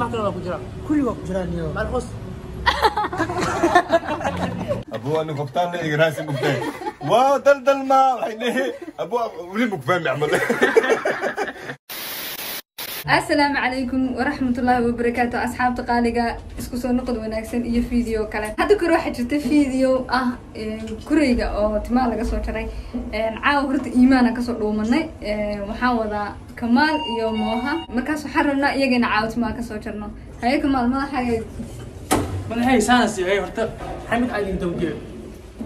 maxkana waa ku jira kulli waa ku jiraan iyo malxus ابو أنا راسي ما. ابو asalaamu calaykum waraxmatullaahi wabarakaatu asxaabta qaaliga isku soo noqod wanaagsan iyo video kale. Hadda kore waxaa jirta video ah gureyga oo timaa laga soo jaray. Caawa horta iimaana ka soo dhuumanay. Waxaan wadaa kamaal iyo mooha. Markaas waxaan rabnaa iyagana caawa timaa ka soo jarno. Haye kamaal madaxaaga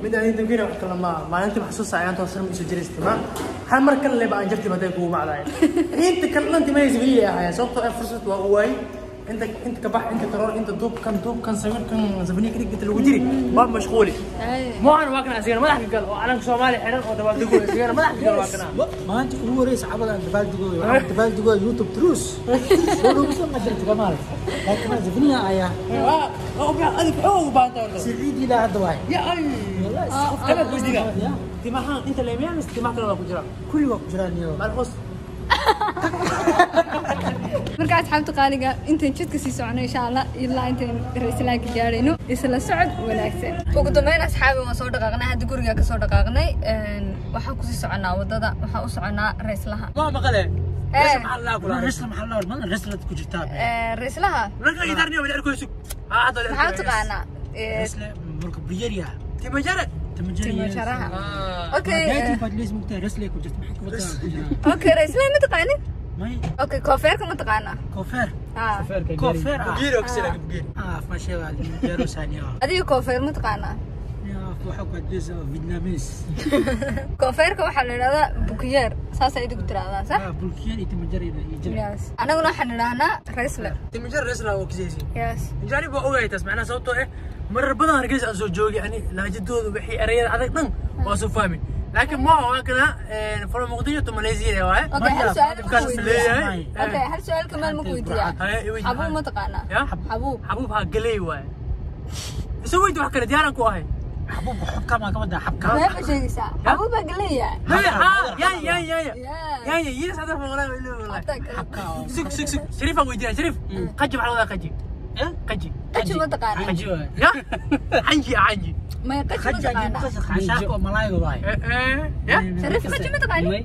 mid aadin tawgeer wax kala ma maalintii maxsuus ayaan toosan ma soo jiray istima hal mar kale leba aan jarti baday kugu macdaay inta kale dhanti ma haysa biyay ahaayeen sababtoo ah fursad waa u waayay inta inta ka bax inta taroor inta duub kan duub kan sawir kan zabni kiri inta lagu jiri waa mashquuli moohan waa kana asigana madax gal oo calanka soomaaliya xiran oo dabaaldego asigana madax gal waa kana maanta ugu horeysa cabadan dabaaldegooyo waxaan dabaaldegooyo youtube trus soo dhowso ma jirta kamaal laakiin aan zafniya ayaa waa oo baa adig xoog u baahan tahay siciidi ilaa hadda waay ya ay ku diga timahan inta leemayaan mise timaha kale waa ku jira kulli waa ku jiraan iyo malxus marka asxaabta qaaliga intaan jidka sii socono insha allah ilaa intaan raislaanka gaadhayno isla socod wanaagsan ugu dambeyn asxaabi waan soo dhaqaaqnay hadda gurigaa kasoo dhaqaaqnay waxaan kusii soconaa wadada waxaan u soconaa raislaha ma maqale Eh. Meesha maxaa تما جرت. تما جرت. آه. آه. أوكي. بغيتي فهاد لي زمو تهرس ليك وجات محكمة أوكي راه سلام تقاني. ماي أوكي كوفير كما تقانا كوفير. آه. كوفير كبير آه. اكسلك بكير آه فماشي غادي نديرو ثانية. هذه كوفير متقانا وحوك هاد ديزا فيتناميس. كوفير كو حنا هذا بوكيير. ساسا يد قلت لها صح؟ آه بوكيير يتم جرى ياس أنا ولا حنا هنا ريسلر يتم جرى ريسلر وكزيزي ياس جاني بو اوغيتاس معناها صوتو إيه؟ Marar badan hargeysa aan soo joogay ani laajadooda wixii erayada adag dhan waa soo fahmi laakiin ma waa kana from muqdisho to malaysia waaye okay hal su-aal ma Markaas ku leeyahay weydiiyaa okay hal su-aal kamaal ma ku weydiiyaa Haye, i weydiin. xabuub ma taqaanaa Ya? xabuub xabuub ha galey waaye isoo weydi wax kale diyaaran ku ahay xabuubka xubka ma ka wadaa xabka maxay ma sheegaysaa xabuub baa galeeya Haye, ah, yaanya yaanya yaanya Yeah. yaanya yes hada faqolaa eh xanji ah, xanji may qaji ma xaji taqaanaa xashaaqo malaayga waay Eh, eh, ya shariif qaji ma taqaanin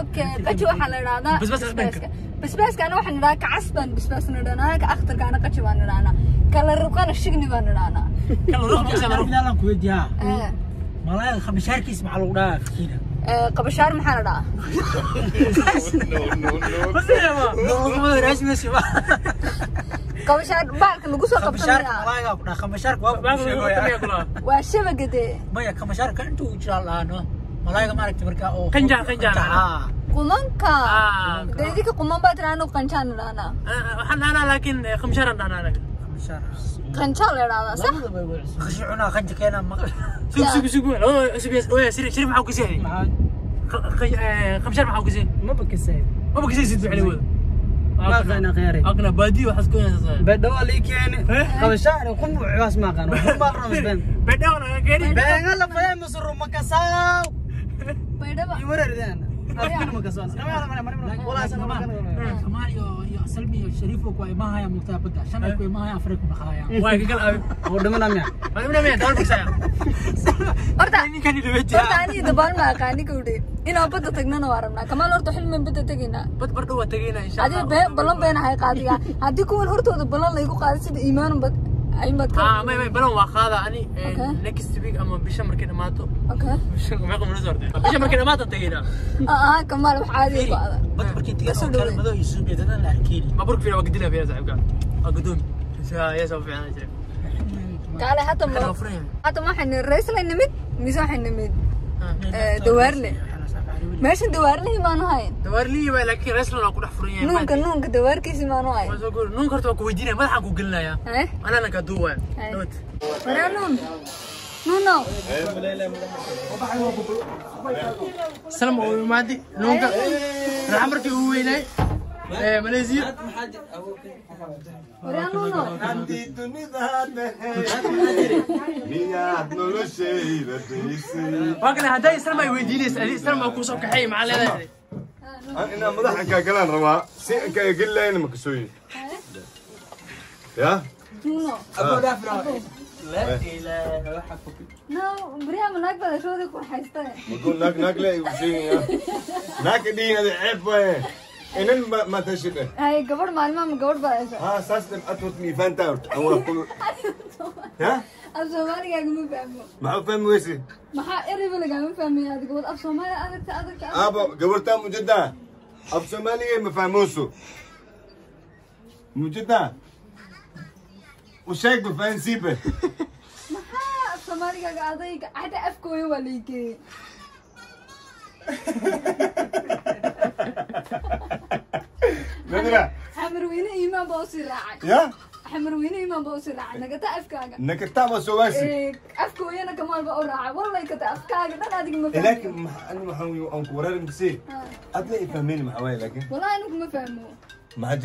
okay qaji waxaa la idhahdaa Basbaaska basbaaska basbaaskana waxaan idhahaa kacas baan basbaasna idhahnaa ka akhtarkaana qaji baan idhahnaa kala ruqana shigni baan idhahnaa kala ruux midaalan ku weydiyaa Eh, malaayga khabashaarkiis maxaa lagu dhahaa fikiina eh, qabashaar maxaa la dhahaa Luqumada rasmiisi ba qabashaar intuu u jiraa lahaano malaayga maaragtay markaa oo Qanjac, qanjac. ah qumanka Ah. dee idinka quman baa tiraa anu qanjaan idhahnaa waxaan dhahnaa laakiin khamsharan dhahnaa anaga khabashaar qanjaan la idhahdaa sax khashicuna qanja keena maqal sug sug sug labada cusub oya shariif shariif maxaa ku kisay khamshar maxaa ku kisay ما maba kisay sid wixii wada ما قانا غيري. aqna baadiyo waxaad ku heesaysaa بدوا لي كان خمسة قم عواس ما قانا ما رمز بين. bedhaw naga keeni بين الله فهم مصر؟ مكساو baydhaba يمرر ذان dabaan ma aqaanin gawdhe inaan badda tagnana waa rabnaa kamaal horta xilman badda tegaynaa bad bardhow waa tegaynaa ballan bayna hay qaadiyaa haddii kuwan hortooda ballan laygu qaado sida iimaanun bad ah waa qaada ani next week ama bisha markay dhamaato okay bisha meeqa mana sorte bisha markay dhamaato tagayna ah kamaal wax caadi ku ada badda markii tiga Kasoo oo dhaweey. kale madow iyo suugeedana la arkeeli mabruk fiina waa gadina fiina saaxiibka waa gadoomi ya soo fiicnaa jira kaale hata ma kana waa furan yahay hata ma waxay raisla nimid mise waxay nimid Eh, dawaarle meeshan dawaarle maanu hayn dawaarliyi baa laakiin restaurant waa ku dhex furan yahay nuunka nuunka dawaarkiisi maanu hayn waa soo goor nuunka horta waa ku weydiinaya madaxaan ku gelinaya eh anana ka duubaya Ay. dhawad waraa nuun nuuno salam oo imaadi nuunka raxa markii ugu weynay hadday islam ay weydiinaysa adi islam baa kusoo kaxeey maxaa leedahay inaan madaxa kaa galaan rabaa si aan kaa geli lahayna makasooyin يا. لا اله beriyaa ma naag bada shoodi ku haysta. بقول ناك ناك لا يوزين ناك دي هذا عيب إنن ما ما gabadh maalmaha ma gabadh bada haysa. ها ساستم أتوت مي فانت أوت أو أقول ها Af Soomaaliga ma fahmo. ما هو فاهم ويسي Maxaa eriba lagama fahmaya adiga wad af Soomaali adagta adagta. أبا قبرتا مجدة أب سومالية ما فهموسو مجدة وشايك بفان سيبه af Soomaaliga adayga hada afkooyo waa leeyay. نادرة Xamar iimaan baa u sii raacay. يا Xamar weyne iimaan baa u sii raacay. Nagata afkaaga. نكتابة سواسي Ee afkooyana kamaal baa u raacay. Wallahi kata afkaaga dhan adiga ma fahmo. لكن أنا محاوي أنكو ورا المسي أتلاقي فاهمين محاوي لكن anigu ma fahmo. ما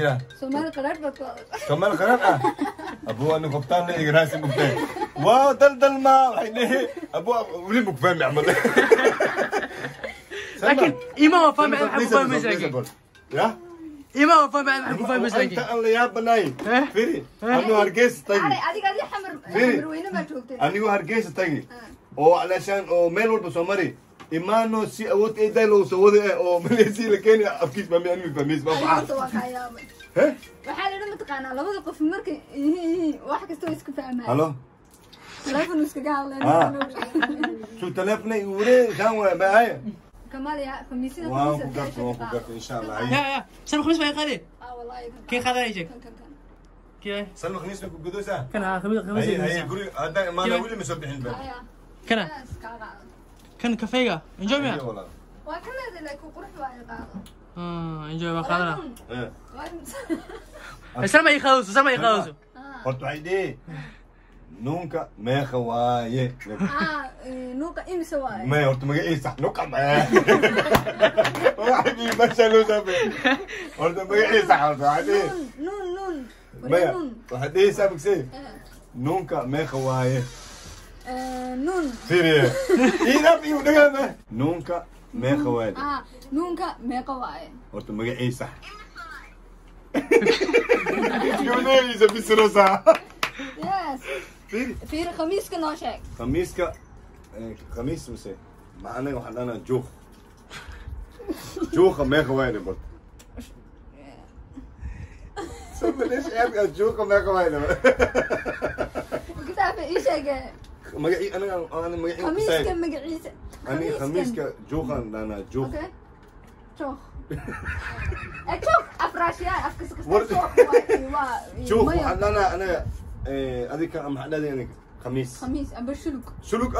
qaraar baad ku adag. كمان قرار آه أبو أنا قبطان لي راسي مقتين واو دل دل ما وحيني أبو ولي مقفام يعمل لكن وفاهم يعني محبوب فاهم مسلكي يا؟ إيمان وفاهم يعني محبوب فاهم أنت الله يا بناي؟ فيري. أنا هرجيس adiga xamar Firi. xamar weyne baa joogtay. أنا هرجيس تاجي أو علشان أو ميل ورد بسومري إيمانو سي أوت إيه ده لو سوده أو مليسي لكن أفكيس ما مي فميس ما بعرف Horta waa kaa yaabay. ها waxaa idhi mataqaanaa labada qof yihiin wax kasta way isku fahmaan هلو؟ teleefon iskaga hadleen آه. شو تلفني وري كان ولا ya khamiisina واو khamiisa كوكرت واو كوكرت إن شاء الله. يا يا سلم خميس ما ah wallahi kan كي خذا يجيك كي سلمى خميس لكم قدوسة. كان خميس خميس هي قولي هذا ما أنا ولي مسبحين aya كان كان كفاية انجوي يا والله. laakiin qurux waa ay qaado آه انجوي خذنا إيه. سلم خاوس سلم ah قلت عيدي. نونكا ما خوايه ah eh, nuuqa imisa waaye قلت عيدي nuun nuun nuun ما waree nuun واحد إيه سابق سي Eh, نونكا ما خوايه eh, nuun سيري إيه نبي ودقا نونكا ما خوايه ah nuunka meeqa waaye قلت ما إيه صح fiiri fiiri khamiiska noo sheeg khamiiska khamiis mise ma anaga waxaan dhahnaa juuq juuqa meeqa wayna bart juuqa meeqa wayna magaci anaga aan magaci khamiiska magaciisa aniga khamiiska juuqaan dhahnaa juuq juuq juuq afraashyaa afkasjuuq waxaan dhahnaa anaga أنا أنا إيه، هذيك محل هذه يعني خميس Khamiis amba shulug. شلوك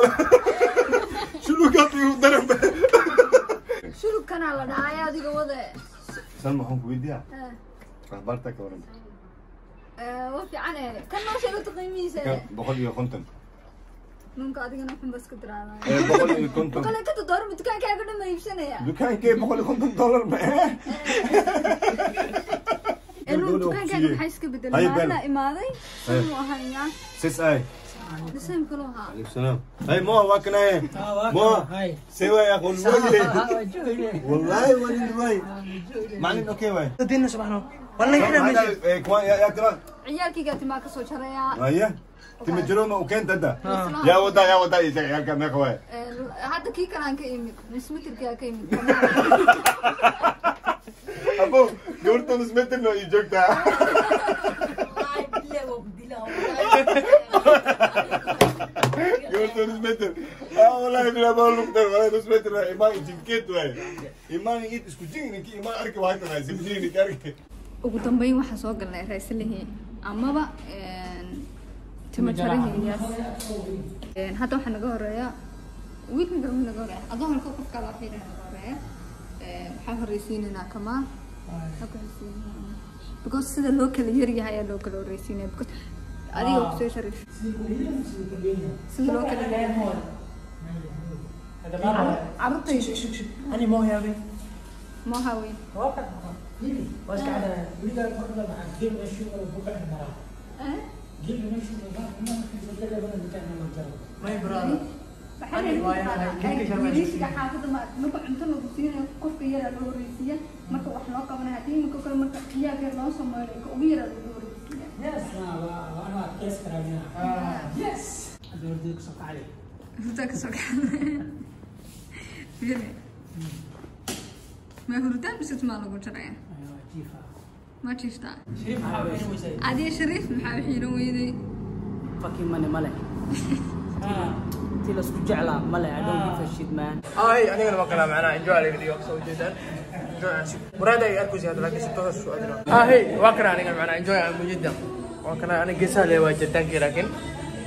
شلوك اعطيه ضرب Shulugkanaa la dhahayaa adiga wade. سلمى هم ويديها Eh, اخبارتك يا ورد eh, eh. Kan noo sheegto qiimihiisa eh. بقول يا كنتم Nunka adigana waxun baa iska tiraahdaa. إيه، بقول يا كنتم Kale ka doorma dukaankaaga dhan ma iibsanaya. دكان كيف بقول كنتم دولار ما Waqtigeeda. maxaa iska bedelay? Maalina imaaday. سيس اي The same kaloo ahaa. عليكم السلام. هاي مو واكنا واقع مو. هاي. سوى يا اخو الوجه آه وجهي والله وين الوي معلم أوكي وين؟ دينا سبحانه والله هذا مجد إيه، يا يا ترى Ciyaalkaygaa timaa kasoo jarayaa. إيه تمجرون وكان تدا. Isla- يا ودا يا ودا يا يا كم يا كوي Eh, hadda kii kalaan ka imid Apo, gawrta nus metin no? Joogtaa gawrta nus metin ah, walahi bilaabaa lugta walahi nus metin imaan jinkeed waaye imaan iid isku jingninki imaan arki waxay tahay sim jingnik arki ugu dambeyn waxaa soo galnay raaslihii amaba timo jarahiyaas hadda waxaa naga horreeya wiilkan garma naga horreeya adoonka qofka laafiina naga horreeya ما هي برادة؟ بحالي الواي أنا كيف كمان؟ ليش قاعد حافظ ما نبغى عندنا بسينا qofka yaraa loo horeysiiya marka wax loo qabanayo haddii iminka kale marka iyaag yar loo sameeyo ka ugu yaraa lagu horeysiiya ناس ما taraamiya yes hadda hordada kasoo kacday hurdaa ka soo kaxan ma hurdaa mise tumaa lagu jaraya Ayo, jiifa ma jiiftaa shariif maxaa wixii weysay adiga shariif maxaa jeclaa male i don't give a shit man هاي أنا ما كلام معناها انجوي عليك اليوم سوي جدا مراد اركز هذا لكن ستة شو ادري آه هي واكره أنا معناها انجوي جدا وكان أنا قيسها لي واجد تانكي لكن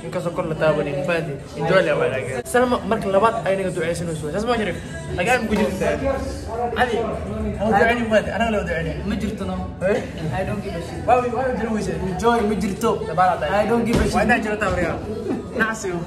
inkastoo kor la taabanin faadi enjoy le waa laakiin sana marka labaad ay naga duceysanayso saas ma jirif lagaan ku jirta cali oo duceyni maad anaga loo duceyni ma jirto no eh i don't give a shit waa waa jira weyse enjoy ma jirto dabaalada i don't give a shit waa inaa jirta wariga nacsiyo